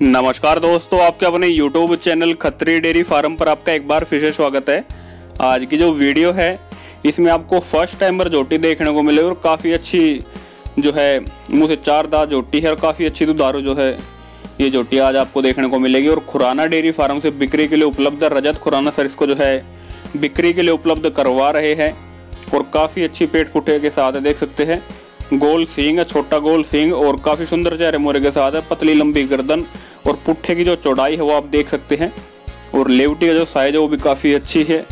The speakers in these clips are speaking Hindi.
नमस्कार दोस्तों, आपके अपने YouTube channel Khatri dairy farm पर आपका एक बार फिर से स्वागत है। आज की जो वीडियो है, इसमें आपको फ़र्स्ट टाइमर जोटी देखने को मिलेगी और काफ़ी अच्छी जो है मुँह से चार दांत जोटी है और काफ़ी अच्छी दुधारू जो है, ये जोटी आज आपको देखने को मिलेगी। और खुराना डेयरी फार्म से बिक्री के लिए उपलब्ध, रजत खुराना सर इसको जो है, बिक्री के लिए उपलब्ध करवा रहे हैं। और काफ़ी अच्छी पेट कुटे के साथ देख सकते हैं। गोल सींग, छोटा गोल सींग और काफ़ी सुंदर चेहरे मोरे के साथ है। पतली लंबी गर्दन और पुट्ठे की जो चौड़ाई है वो आप देख सकते हैं। और लेवटी का जो साइज़ है वो भी काफ़ी अच्छी है।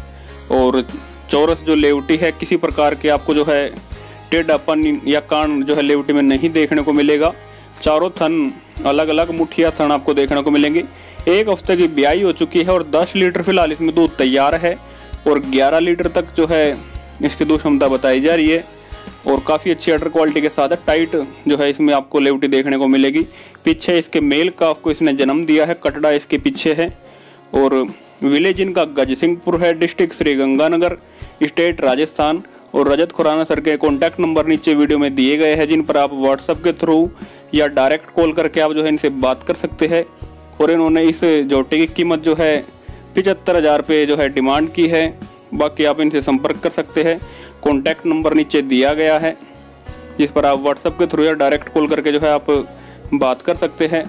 और चौरस जो लेवटी है, किसी प्रकार के आपको जो है टेढ़ापन या कान जो है लेवटी में नहीं देखने को मिलेगा। चारों थन अलग अलग मुठिया थन आपको देखने को मिलेंगे। एक हफ़्ते की ब्याई हो चुकी है और 10 लीटर फ़िलहाल इसमें दूध तैयार है। और 11 लीटर तक जो है इसकी दूध क्षमता बताई जा रही है। और काफ़ी अच्छी अटर क्वालिटी के साथ है। टाइट जो है इसमें आपको लेवटी देखने को मिलेगी। पीछे इसके मेल का आपको इसने जन्म दिया है। कटड़ा इसके पीछे है। और विलेज इनका गज सिंहपुर है। डिस्ट्रिक्ट श्री गंगानगर स्टेट राजस्थान और रजत खुराना सर के कॉन्टैक्ट नंबर नीचे वीडियो में दिए गए हैं, जिन पर आप व्हाट्सअप के थ्रू या डायरेक्ट कॉल करके आप जो है इनसे बात कर सकते हैं। और इन्होंने इस जोटे की कीमत जो है, पिचहत्तर हज़ार जो है डिमांड की है। बाकी आप इनसे संपर्क कर सकते हैं। कॉन्टैक्ट नंबर नीचे दिया गया है, जिस पर आप व्हाट्सएप के थ्रू या डायरेक्ट कॉल करके जो है आप बात कर सकते हैं।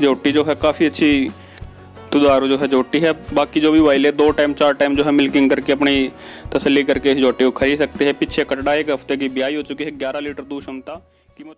जोटी जो है काफ़ी अच्छी तुदारू जो है जोटी है। बाकी जो भी वाइले दो टाइम चार टाइम जो है मिल्किंग करके अपनी तसली करके इस जोटी को खरीद सकते हैं। पीछे कटड़ा एक हफ़्ते की ब्याई हो चुकी है, ग्यारह लीटर दूध क्षमता, कीमत